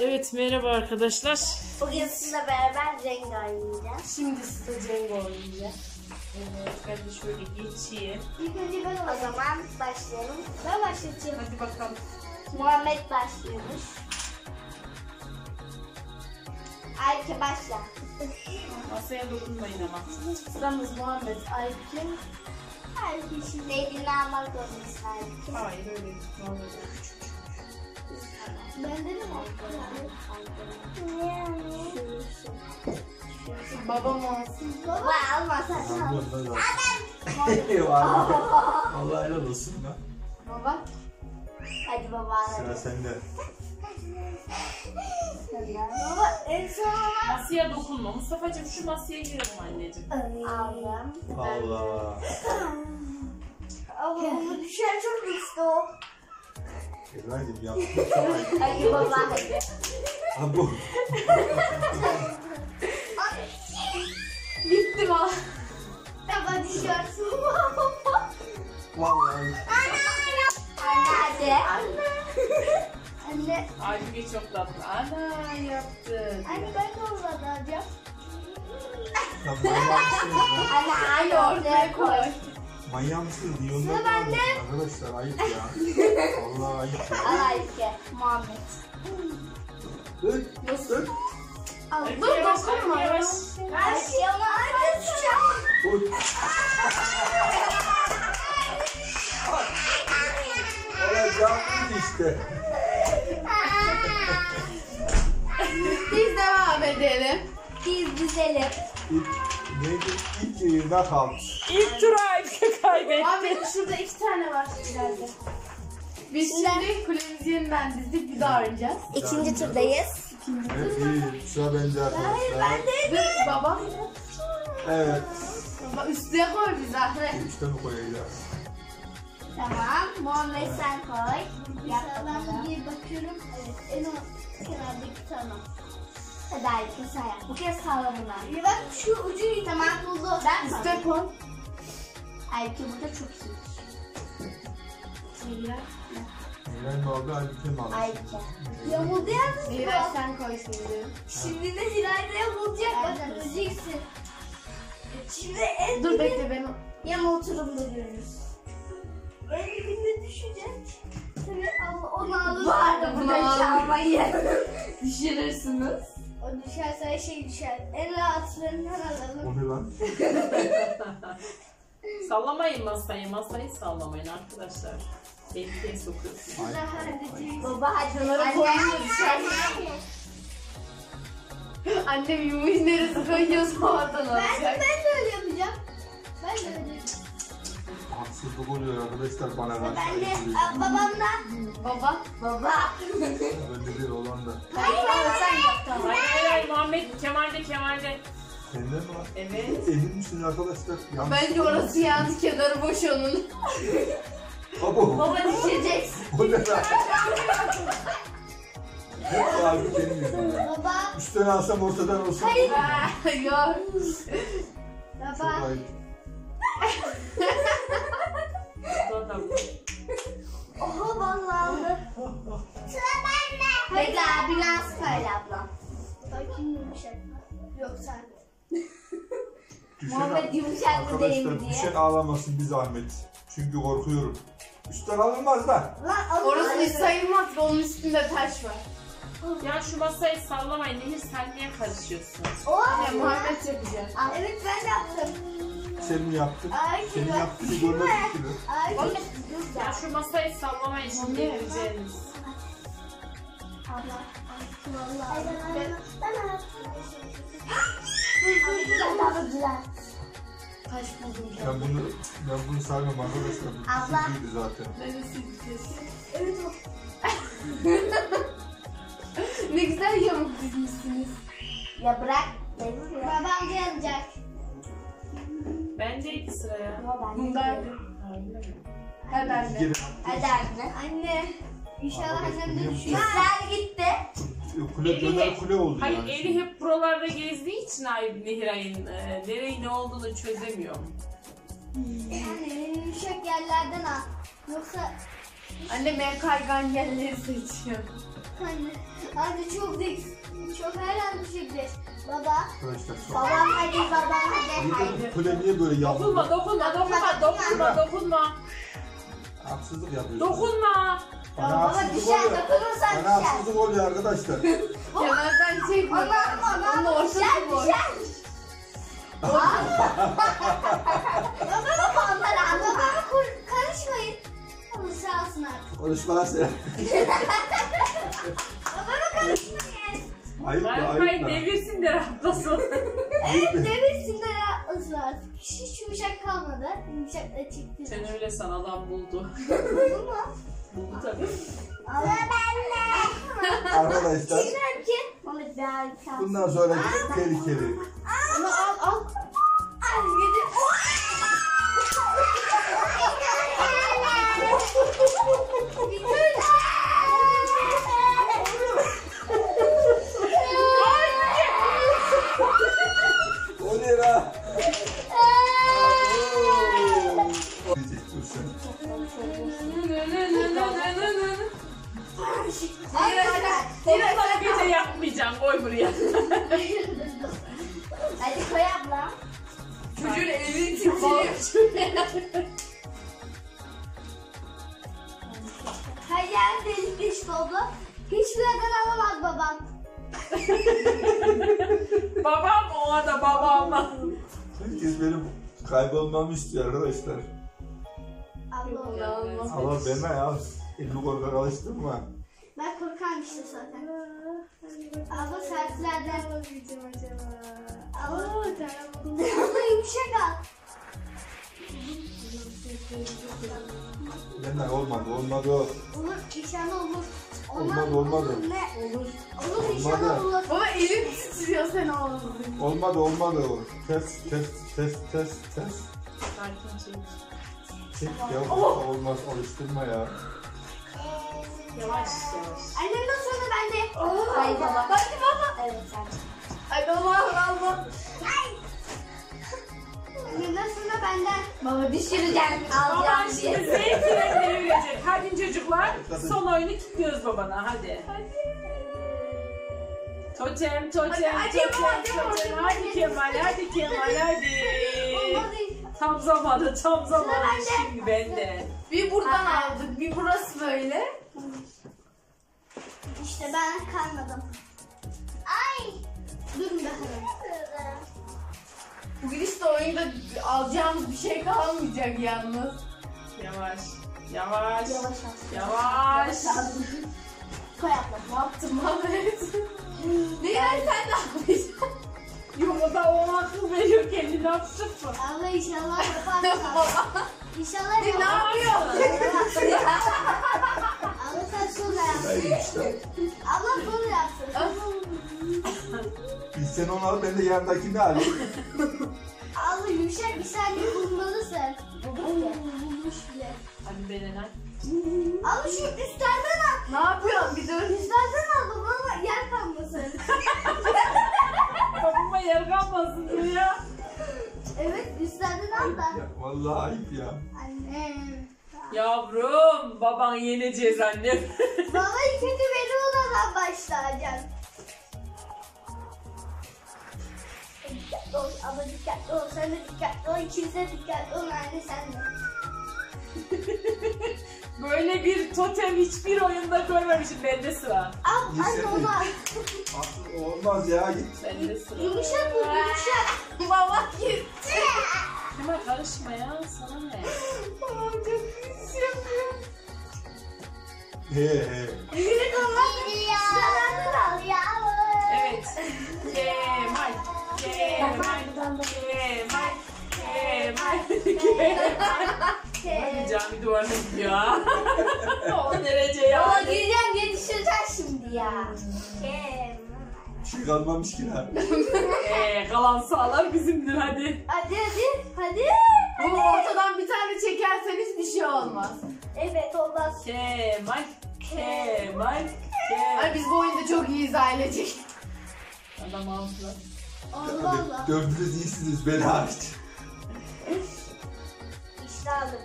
Evet merhaba arkadaşlar. Bugün sizinle beraber Jenga oynayacağız. Şimdi size Cengo oynayacağız. Evet de şöyle geçeyim. İlk önce ben O zaman başlayalım. Ben başlatayım. Hadi bakalım. Muhammed başlıyormuş. Ayke başla. Masaya dokunmayın ama. Sıramız Muhammed, Ayke. Ayke şimdi elini almak zorundayız Ayke. Hayır öyle değil. Vallahi. Ben de mi Babam olsun. Baba almasan. Eyvallah. Allah helal olsun lan. Baba. Hadi baba Sıra sende. Baba en son Masaya dokunma. Mustafa'cığım şu masaya girelim anneciğim. aldım. Allah. Ama düşen çok düştü o. İbrahim yaptın çok ayıp. Ha bu. Bitti mi? Baba düşersin. Vallahi. Anne hadi. Anne. Anne. Aybüke çok tatlı. Ana yaptın. Anne ben de mısınız lan? Anne anne ortaya koy. Manyak mısınız? Niye Sıra bende. Arkadaşlar ayıp ya. Allah ayıp ya. Al Ayşe. Muhammed. Dur. Dur. Al. Yavaş, Ayşe yavaş. Ayşe ama. Dur. Evet yaptın işte. Biz devam edelim. Biz güzelim. İlk, neydi? İlk yayında kaldı. İlk tur kaybetti. Ahmet şurada iki tane var ileride. Biz şimdi kulemizi yeniden dizdik bir daha oynayacağız. İkinci turdayız. Evet iyi. Sıra bende arkadaşlar. Dur baba. Evet. Baba üstüne koy biz Ahmet. Üste mi koyacağız? Tamam. Muhammed sen koy. Yap bakalım. bir bakıyorum. Evet. En o kenardaki tamam. Hadi Ayşe sen yap. Bu kez sağla bunu. Ya bak şu ucu tamam buldu. Ben Üste koy. Ayşe burada çok iyi. İbrahim aldı, Halbuki mi aldı? Ayşe. Yamuldu yalnız Miraç sen koy şimdi. Şimdi de Hilal'de yamulacak. Bak göreceksin. Şimdi en Dur bekle ben. Yamulturum da görürüz. En dibinde düşecek. Tabii Allah onu alır. Var, bunu alır. çalmayı. Düşürürsünüz. O düşerse her şey düşer. En rahatlarından alalım. O ne lan? Sallamayın masayı. Masayı sallamayın arkadaşlar. Tehlikeye sokuyorsunuz. Baba hadi Anne. koyunca düşer. Annem yumuş neresi koyuyorsa oradan Ben, alacak. ben de öyle yapacağım. Ben de öyle yapacağım. Haksızlık oluyor arkadaşlar bana karşı. Ben de. Aa, babamdan. Baba. Baba. Bende değil olan da. Hayır baba sen yap tamam. Hayır hayır hayır Muhammed Kemal'de Kemal'de. Sende mi var? Evet. Emin misiniz arkadaşlar? Yanlış Bence orası yandı kenarı boş onun. Abo. Baba düşeceksin. O ne lan? Hep abi benim yüzümden. Baba. Üstten alsam ortadan olsun. Hayır. Yok. Çok Baba. ayıp. Oha vallahi aldı. Sıra bende. Bekle abi nasıl söyle ablam. Bakayım yumuşak mı? Yok sen. Düşen, Muhammed yumuşak mı değil arkadaşlar diye. düşen ağlamasın bir zahmet. Çünkü korkuyorum. Üstten alınmaz da. Lan alın. Orası hiç sayılmaz da onun üstünde taş var. Ya şu masayı sallamayın. Nehir sen niye karışıyorsun? Ne Muhammed yapacak. Evet ben yaptım. Sen mi yaptın? Ay, Senin bak. yaptığını görmedik gibi. Ay. Ya şu masayı sallamayın şimdi delireceğiniz. Abla. Ay, vallahi. Ben ben Buldum. Ben bunu ben bunu saymam arkadaşlar. Abla. küçüklüydü zaten. Neresi diyeceğiz? Evet o. Ne güzel yamuk dizmişsiniz. Ya bırak. Babam gelecek. Bendeydi sıra ya. Bundaydı. Ha ben de. Geri Hadi anne. Anne. İnşallah annem de düşüyor. İsrail gitti. Kule döner kule oldu Hayır yani. eli hep buralarda gezdiği için Ay Nehiray'ın e, nereyi ne olduğunu çözemiyorum. Yani yumuşak yerlerden al. Yoksa Anne ben kaygan yerleri seçiyorum. Anne, anne çok zeki. Çok herhalde bir şey bilir. Baba, Arkadaşlar şu babam hadi, babam hadi, hadi. Kule niye böyle yandı? Dokunma dokunma dokunma dokunma dokunma. Haksızlık yapıyorsun. Dokunma. Bana Baba haksızlık düşer, oluyor. dokunursan Bana düşer. haksızlık oluyor arkadaşlar. Kenardan çekme. Aman Onun aman ortası düşer boş. düşer. Baba baba onlara babama kur- karışmayın. Ama sağ olsun artık. Konuşma lan sen. Babama karışmayın. Ayıp ya ayıp Kaymayın ya. devirsin de rahatlasın. Evet devirsin de rahatlasın artık. Hiç yumuşak kalmadı. Yumuşak da çıktı. Sen öyle san adam buldu. Buldun mu? Buldu tabii. Ama benle. Arkadaşlar bundan sonra tehlikeli. Onu al al. Ay gidip. Onu gece yapmayacağım. Koy buraya. Hadi koy abla. Çocuğun eli titriyor. Yer delik deşik oldu. Hiçbir yerden alamaz babam. babam o arada babam. Herkes benim kaybolmamı istiyor arkadaşlar. Allah Allah. Ama deme ya. Elini korkak alıştırma. Ben korkarım işte zaten. Abla sertlerden. Abla, abla yumuşak al. Benden olmadı olmadı. Olur inşallah olur. Olmadı, olmadı. Olur ne? Olur. Olur inşallah olur. Baba elim titriyor sen oğlum. Olmadı olmadı o. Ters ters ters ters ters. Çek ya olmaz alıştırma ya. Yavaş yavaş. Annemden sonra ben de. Hayır baba. Hadi baba. Evet sen. Hadi Allah Allah. Annemden sonra benden. Baba düşüreceğim. Baban Alacağım şimdi diye. zevkine devirecek. Hadi çocuklar son oyunu kilitliyoruz babana hadi. Totem totem Hadi, hadi totem baba, hadi totem. baba. Hadi Kemal hadi Kemal hadi. Olmadı. Tam zamanı tam zamanı bende. şimdi bende. Bir buradan aldık, bir burası böyle. İşte ben kalmadım. Ay. Durun bakalım. Bugün işte oyunda alacağımız bir şey kalmayacak yalnız. Yavaş yavaş Yavaş al. yavaş. Koy abla. Ne yaptın Mehmet? ne yani sen ne yapacaksın? Yumurta o akıl veriyor kendini yapsın mı? Abla inşallah yaparsın. İnşallah ne yaparsın. yapıyorsun? Abla sen sonra yap. Hayır işte. Abla sonra yapsın. Biz sen onu al ben de yanındakini alayım. Abla yumuşak bir saniye bulmalısın. Bulmuş bile. Hadi Beren Abla şu üstlerden al. ne yapıyorsun? Bir dur. Üstlerden al babama yer kalmasın. Babama yer kalmasın diyor ya. Evet üstlerden al da. ya. Vallahi ayıp ya. Annem. Yavrum baban yeneceğiz annem. Baba ilk odadan başlayacağım. Dikkatli ol, abla dikkatli ol, sen de dikkatli ol, ikiniz de dikkatli olun anne sen de. Böyle bir totem hiçbir oyunda görmemişim. Bende sıra. Al anne onu de. al. Aslı olmaz ya git. Bende sıra. Yumuşak bu yumuşak. Baba gitti. Hemen karışma ya. Sana ne? Yapıyor. He he. Yürü onlar üstlerden al ya. Evet. Kemal. Kemal. Kemal. Kemal. Kemal. Cami duvarına gidiyor o derece ya. Baba gireceğim yetişeceğiz şimdi ya. Kemal. Şey kalmamış ki lan. Ee, kalan sağlar bizimdir hadi. Hadi hadi hadi. Bunu ortadan bir tane çekerseniz bir şey olmaz. Evet olmaz. Kemal. Kemal. Ay biz bu oyunda çok iyiyiz ailecek. Adam ağzına. Allah Allah. Dördünüz iyisiniz beni hariç. İşte aldım.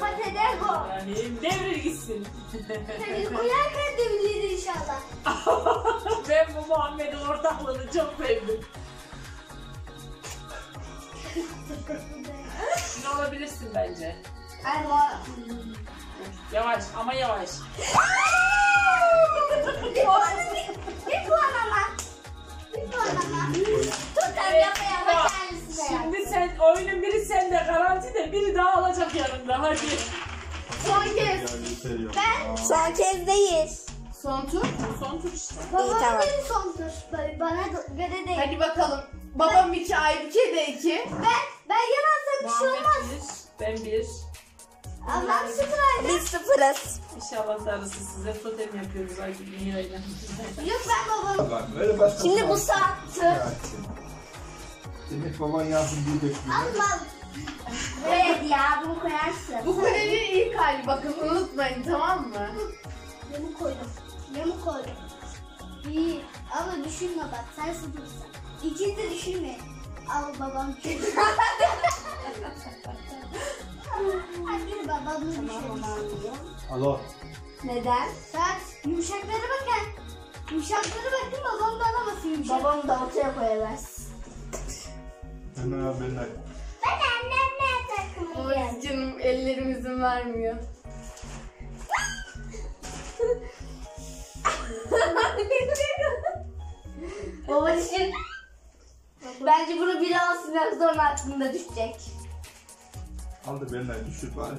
Patates o. Yani devir gitsin. Koyarken devrilir inşallah. ben bu Muhammed'in ortaklığını çok sevdim. Şunu alabilirsin bence. Var. Yavaş ama yavaş. Bir puan bir puan ama. Bir puan ama. Tutar yapa yapa kendisine yap. Şimdi sen oyunun biri sende garanti de biri daha alacak yanında hadi. Son kez. Ya. Ben- Son kez değil. Son tur. Son tur işte. Babamın tamam. en son tur. Böyle Bana göre değil. Hadi bakalım. Babam 2, Aybüke de 2. Ben ben yemezsem bir şey olmaz. Muhammed bir, ben bir. Allah'ım sıfır Biz sıfırız. İnşallah darısı size totem yapıyoruz ay gibi Miray'la. Yok ben babamı. Bak böyle başka Şimdi bu saat tur. Demek baban yazın diye bekliyor. Ama Evet ya bunu koyarsın. Bu kulenin ilk hali bakın unutmayın tamam mı? Yamuk koydum. Yamuk koydum. İyi. Ama düşünme bak sen sıfırsın. İkini de düşünme. Al babam çünkü. Düşün. Alo. Neden? Saat yumuşaklara bakın. Yumuşaklara bakın babam da alamasın yumuşak. Babam da ortaya koyamaz. Hemen abi benimle. Ben annemle takılacağım. Ama canım ellerim izin vermiyor. Baba düşün. Bence bunu biri alsın yoksa onun aklında düşecek. Al da benimle düşür bari.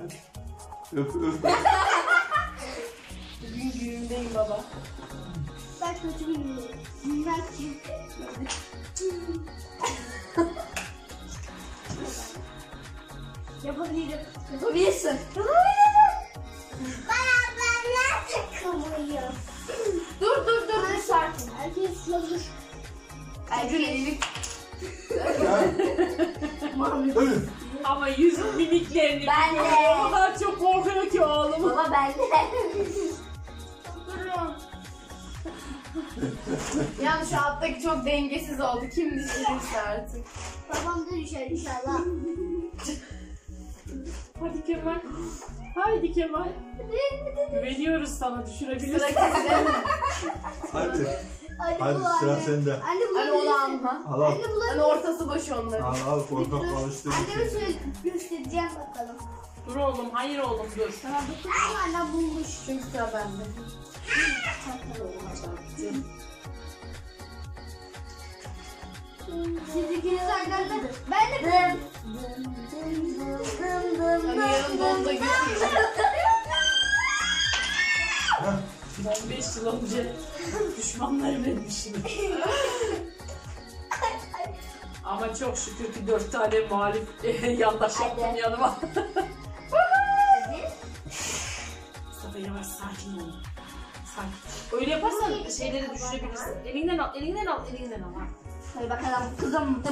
Öp öp. Bugün günümdeyim baba. Ben kötü. Bilmem ki. Yapabilirim. Yapabilirsin. Yapabilirim. Ben ablamla takılmıyorum. Dur dur dur bir sakin. Herkes yazır. Ergün elini Ya. Ölün. Ama yüzün mimiklerini Ben de. biliyorum. O kadar çok korkuyor ki oğlum. Baba ben de. Durun. Yalnız şu alttaki çok dengesiz oldu. Kim düşürürse artık. Babam da düşer inşallah. Hadi Kemal. Haydi Kemal. Güveniyoruz sana Sıra düşürebilirsin. kimde? Hadi. Hadi, Hadi bul sıra anne. sende. Anne Hani onu bulabilirsin. alma. Al al. Anne. Hani ortası boş onların. Al al korkak alıştı. Anneme söyle göstereceğim bakalım. dur oğlum hayır oğlum dur. Tamam dokuz anne bulmuş. Çünkü sıra bende. Siz ikiniz aynı anda. Ben de Hani 15 yıl önce düşmanlarım etmişim. Ama çok şükür ki 4 tane muhalif yandaş yaptım Hadi. yanıma. Mustafa yavaş sakin ol. Sakin. Öyle yaparsan şeyleri düşürebilirsin. Elinden al, elinden al, elinden al. ha. Hadi bakalım kızım.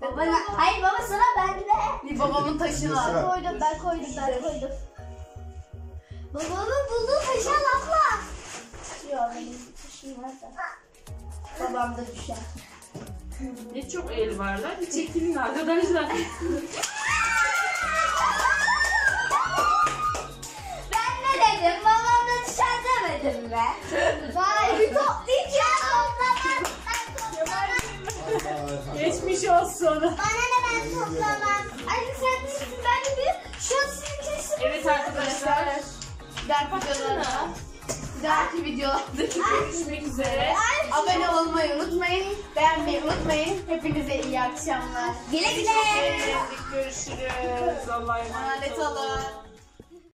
Baba, hayır baba sıra bende. Bir babamın taşını al. Ben koydum, ben koydum, ben koydum. Babamın bulduğu taşı al abla. Yok benim taşım var da. Babam da düşer. Ne çok el var lan. Bir çekilin arkadaşlar. Ben ne dedim? Babam da düşer demedim mi? Vay bir toplayacağım. Toplamam. Ben toplamam. Geçmiş olsun. Bana ne ben toplamam. Anne sen misin? Ben de bir şu an sizin kesin. Evet arkadaşlar. Dahaki videolarda. Dahaki videolarda Görüşmek üzere. abone olmayı unutmayın. Beğenmeyi unutmayın. Hepinize iyi akşamlar. Güle güle. Görüşürüz. Allah'a emanet olun.